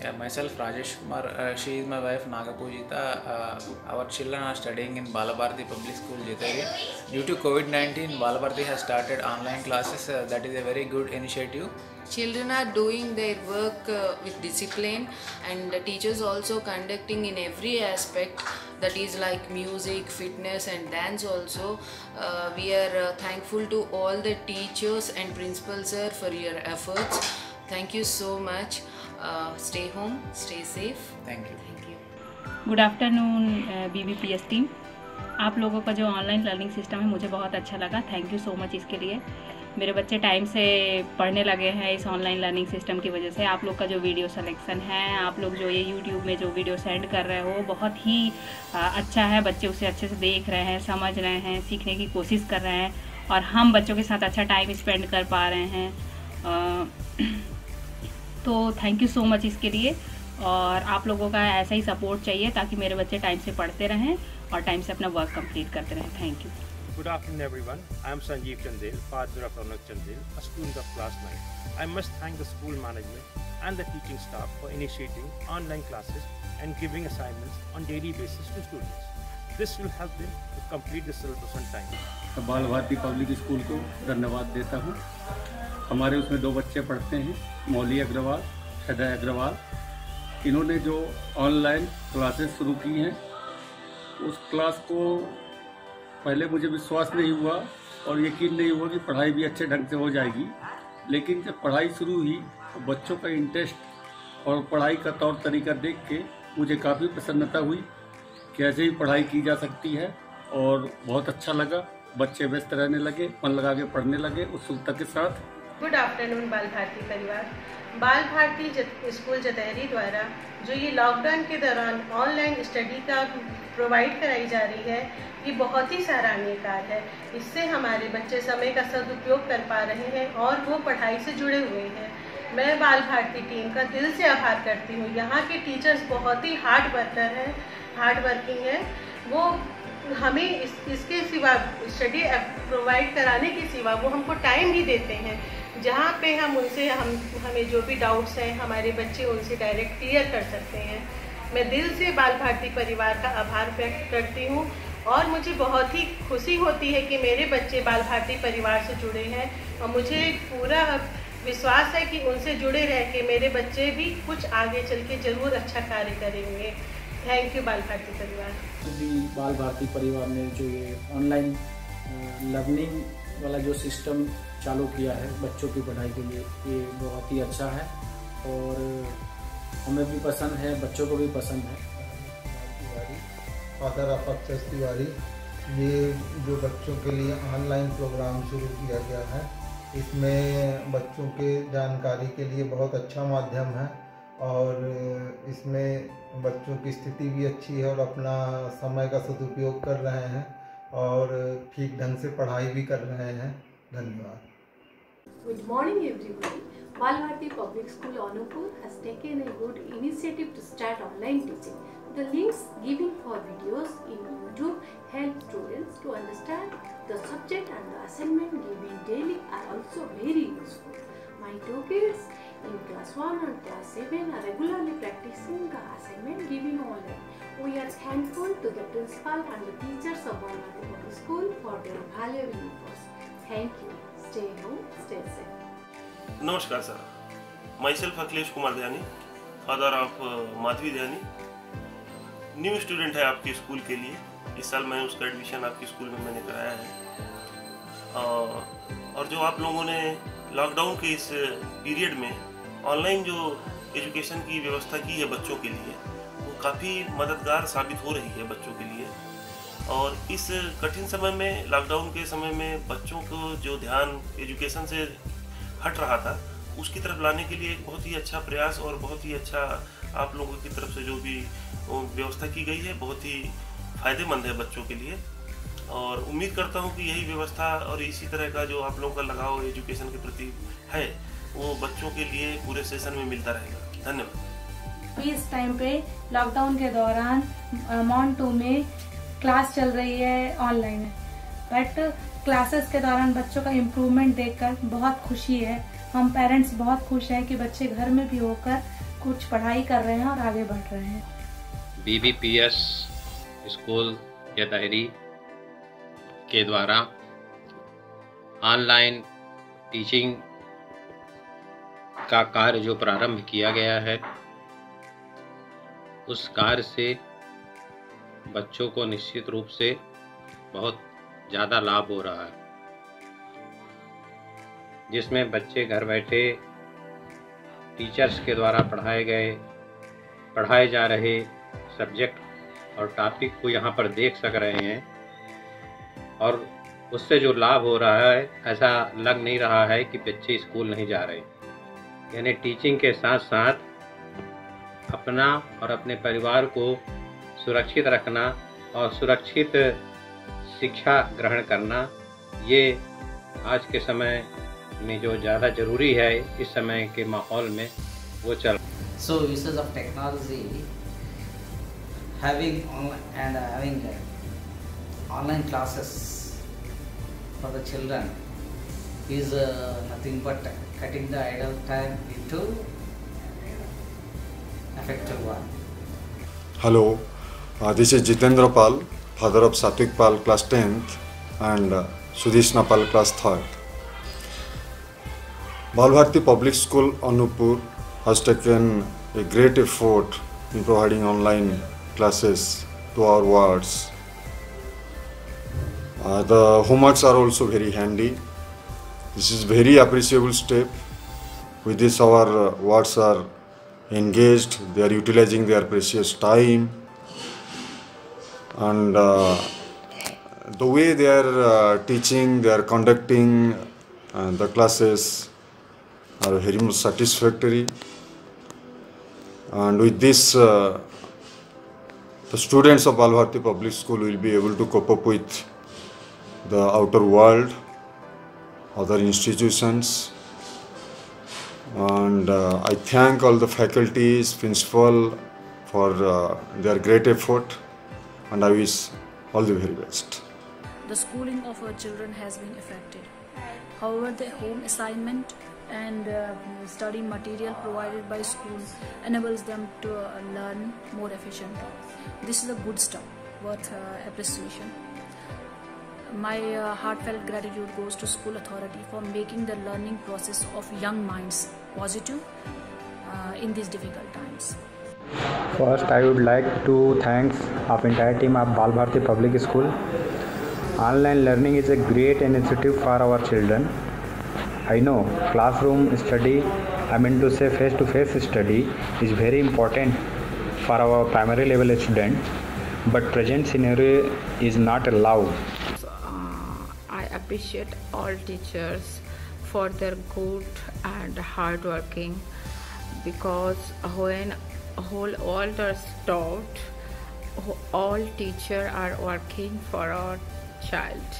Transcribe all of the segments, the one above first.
Yeah, myself Rajesh Kumar. Uh, she is my wife Nagapujita. Uh, our children are studying in Balabharati Public School, Jitari. Due to COVID 19, Balabharati has started online classes. Uh, that is a very good initiative. Children are doing their work uh, with discipline, and the teachers also conducting in every aspect that is like music, fitness, and dance. Also, uh, we are uh, thankful to all the teachers and principals sir for your efforts. Thank you so much. Uh, stay home, stay safe. Thank you. Thank you. Good afternoon B B P S team आप लोगों का जो online learning system है मुझे बहुत अच्छा लगा। Thank you so much इसके लिए। मेरे बच्चे टाइम से पढ़ने लगे हैं इस ऑनलाइन लर्निंग सिस्टम की वजह से। आप लोग का जो वीडियो सिलेक्शन है आप लोग जो ये यूट्यूब में जो वीडियो सेंड कर रहे हो बहुत ही अच्छा है। बच्चे उसे अच्छे से देख रहे हैं समझ रहे हैं सीखने की कोशिश कर रहे हैं। और हम बच्चों के साथ अच्छा टाइम स्पेंड कर पा रहे हैं। अ, तो थैंक यू सो मच इसके लिए। और आप लोगों का ऐसा ही सपोर्ट चाहिए ताकि मेरे बच्चे टाइम से पढ़ते रहें और टाइम से अपना वर्क कंप्लीट करते रहें। Thank you good afternoon everyone I am Sanjeev Chandel father of Anuj Chandel school of class nine I must thank the school management and the teaching staff for initiating online classes and giving assignments on daily basis to students this will help them to complete the Bal Bharati public school को धन्यवाद देता हूँ। हमारे उसमें दो बच्चे पढ़ते हैं, मौली अग्रवाल हृदय अग्रवाल। इन्होंने जो ऑनलाइन क्लासेस शुरू की हैं, उस क्लास को पहले मुझे विश्वास नहीं हुआ और यकीन नहीं हुआ कि पढ़ाई भी अच्छे ढंग से हो जाएगी। लेकिन जब पढ़ाई शुरू हुई तो बच्चों का इंटरेस्ट और पढ़ाई का तौर तरीका देख के मुझे काफ़ी प्रसन्नता हुई कि ऐसे ही पढ़ाई की जा सकती है और बहुत अच्छा लगा। बच्चे व्यस्त रहने लगे, मन लगा के पढ़ने लगे उत्सुकता के साथ। गुड आफ्टरनून, बाल भारती परिवार। बाल भारती स्कूल जतहरी द्वारा, जो ये लॉकडाउन के दौरान ऑनलाइन स्टडी का प्रोवाइड कराई जा रही है, ये बहुत ही सराहनीय कार्य है। इससे हमारे बच्चे समय का सदुपयोग कर पा रहे हैं और वो पढ़ाई से जुड़े हुए हैं। मैं बाल भारती टीम का दिल से आभार करती हूँ। यहाँ के टीचर्स बहुत ही हार्ड वर्कर हैं हार्ड वर्किंग है। वो हमें इस इसके सिवा स्टडी प्रोवाइड कराने के सिवा वो हमको टाइम भी देते हैं। जहाँ पे हम उनसे, हम, हमें जो भी डाउट्स हैं, हमारे बच्चे उनसे डायरेक्ट क्लियर कर सकते हैं। मैं दिल से बाल भारती परिवार का आभार व्यक्त करती हूँ और मुझे बहुत ही खुशी होती है कि मेरे बच्चे बाल भारती परिवार से जुड़े हैं और मुझे पूरा विश्वास है कि उनसे जुड़े रह के मेरे बच्चे भी कुछ आगे चल के ज़रूर अच्छा कार्य करेंगे। थैंक यू बाल भारती परिवार। बाल भारती परिवार ने जो ये ऑनलाइन लर्निंग वाला जो सिस्टम चालू किया है बच्चों की पढ़ाई के लिए, ये बहुत ही अच्छा है और हमें भी पसंद है, बच्चों को भी पसंद है। फादर ऑफ़ अक्षस तिवारी, ये जो बच्चों के लिए ऑनलाइन प्रोग्राम शुरू किया गया है, इसमें बच्चों के जानकारी के लिए बहुत अच्छा माध्यम है और इसमें बच्चों की स्थिति भी अच्छी है और अपना समय का सदुपयोग कर रहे हैं। और ठीक ढंग से पढ़ाई भी कर रहे हैं धन्यवाद Good morning everybody. Balvarti Public School Anupur has taken a good initiative to start online teaching. The links given for videos in YouTube help students to understand the subject and the assignment given daily are also very useful. My two kids in class 1 and class 7 are regularly practicing the assignment given online. We are thankful to the principal and the teachers of Balvarti School for their valuable efforts. Thank you. Stay home, stay safe. नमस्कार sir myself Akhilesh Kumar Dayani father of Madhavi Dayani new student है आपके school के लिए इस साल मैं उसका admission आपके स्कूल में मैंने कराया है और जो आप लोगों ने लॉकडाउन के इस पीरियड में ऑनलाइन जो एजुकेशन की व्यवस्था की है बच्चों के लिए, वो काफ़ी मददगार साबित हो रही है बच्चों के लिए। और इस कठिन समय में लॉकडाउन के समय में बच्चों को जो ध्यान एजुकेशन से हट रहा था, उसकी तरफ़ लाने के लिए एक बहुत ही अच्छा प्रयास और बहुत ही अच्छा आप लोगों की तरफ़ से जो भी व्यवस्था की गई है, बहुत ही फ़ायदेमंद है बच्चों के लिए। और उम्मीद करता हूँ कि यही व्यवस्था और इसी तरह का जो आप लोगों का लगाव एजुकेशन के प्रति है वो बच्चों के लिए पूरे सेशन में मिलता रहेगा। धन्यवाद। इस टाइम पे लॉकडाउन के दौरान मॉन टू में क्लास चल रही है ऑनलाइन बट क्लासेस के दौरान बच्चों का इम्प्रूवमेंट देखकर बहुत खुशी है। हम पेरेंट्स बहुत खुश हैं कि बच्चे घर में भी होकर कुछ पढ़ाई कर रहे हैं और आगे बढ़ रहे हैं। बीबीपीएस स्कूल जतहरी के द्वारा ऑनलाइन टीचिंग का कार्य जो प्रारंभ किया गया है, उस कार्य से बच्चों को निश्चित रूप से बहुत ज़्यादा लाभ हो रहा है। जिसमें बच्चे घर बैठे टीचर्स के द्वारा पढ़ाए गए, पढ़ाए जा रहे सब्जेक्ट और टॉपिक को यहाँ पर देख सक रहे हैं और उससे जो लाभ हो रहा है, ऐसा लग नहीं रहा है कि बच्चे स्कूल नहीं जा रहे। यानी टीचिंग के साथ साथ अपना और अपने परिवार को सुरक्षित रखना और सुरक्षित शिक्षा ग्रहण करना ये आज के समय में जो ज़्यादा ज़रूरी है इस समय के माहौल में वो चल so having online and uh, having uh, online classes for the children is uh, nothing but cutting the idle time into effective one. Hello, uh, this is Jitendra Pal, father of Satvik Pal, class 10th, and uh, Sudishna Pal, class 3rd. Balbharti Public School, Anupur, has taken a great effort in providing online classes to our wards. Uh, the homeworks are also very handy. This is very appreciable step. With this, our uh, wards are engaged. They are utilizing their precious time, and uh, the way they are uh, teaching, they are conducting uh, the classes are very much satisfactory and with this uh, the students of Balbharti Public School will be able to cope up with the outer world, other institutions and uh, I thank all the faculties, principal for uh, their great effort and I wish all the very best. The schooling of our children has been affected. However, the home assignment and uh, study material provided by school enables them to uh, learn more efficiently. This is a good step worth uh, appreciation. My uh, heartfelt gratitude goes to school authority for making the learning process of young minds positive uh, in these difficult times. First, I would like to thanks of entire team of Balbharti Public School. Online learning is a great initiative for our children. I know classroom study, I mean to say face-to-face study is very important for our primary level student, but present scenario is not allowed I appreciate all teachers for their good and hard working because when whole world are stopped, all teachers are working for our child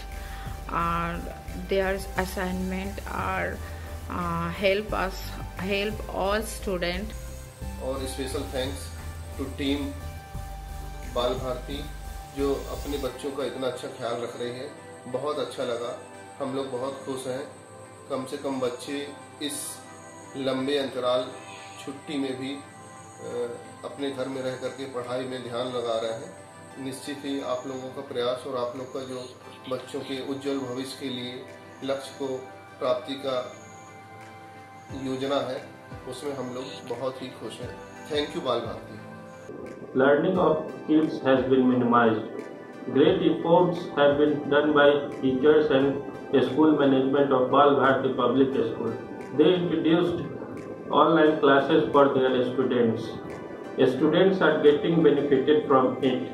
and their assignment are uh, help us help all student और special thanks to team Bal Bharati जो अपने बच्चों का इतना अच्छा ख्याल रख रही है बहुत अच्छा लगा। हम लोग बहुत खुश हैं। कम से कम बच्चे इस लंबे अंतराल छुट्टी में भी अपने घर में रह करके पढ़ाई में ध्यान लगा रहे हैं। निश्चित ही आप लोगों का प्रयास और आप लोग का जो बच्चों के उज्जवल भविष्य के लिए लक्ष्य को प्राप्ति का योजना है, उसमें हम लोग बहुत ही खुश हैं। Thank you Bal Bharti Learning of kids has been minimized. Great efforts have been done by teachers and school management of Bal Bharati Public School. They introduced online classes for their students. Students are getting benefited from it.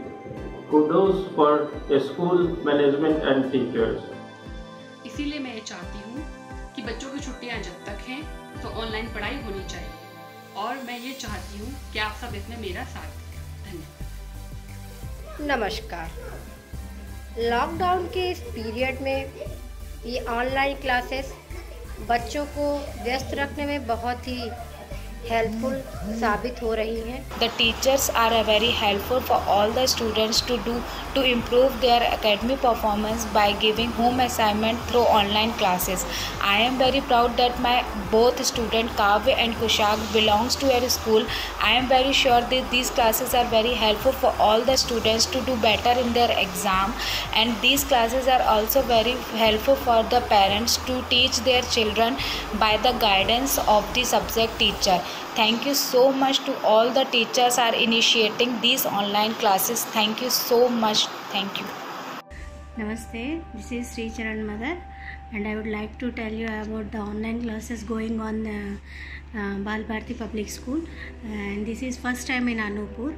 Kudos for school management and teachers. इसीलिए मैं चाहती हूँ कि बच्चों की छुट्टियाँ जब तक हैं तो ऑनलाइन पढ़ाई होनी चाहिए और मैं ये चाहती हूँ कि आप सब इसमें मेरा साथ दें नमस्कार। लॉकडाउन के इस पीरियड में ये ऑनलाइन क्लासेस बच्चों को व्यस्त रखने में बहुत ही हेल्पफुल साबित हो रही हैं। The teachers are a very helpful for all the students to do to improve their academic performance by giving home assignment through online classes I am very proud that my both student Kavya and Kushak belongs to our school I am very sure that these classes are very helpful for all the students to do better in their exam and these classes are also very helpful for the parents to teach their children by the guidance of the subject teacher Thank you so much to all the teachers are initiating these online classes. Thank you so much. Thank you. Namaste, this is Sri Charan Mother and I would like to tell you about the online classes going on uh, uh, Bal Bharati Public School and this is first time in Anupur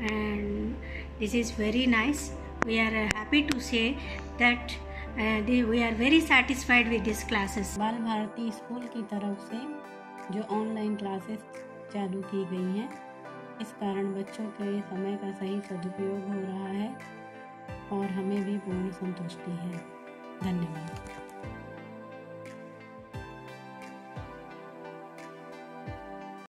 and this is very nice. We are uh, happy to say that uh, they, we are very satisfied with these classes. बाल Bharti school की तरफ से जो online classes चालू की गई हैं, इस कारण बच्चों के समय का सही सदुपयोग हो रहा है और हमें भी पूर्ण संतुष्टि है। धन्यवाद।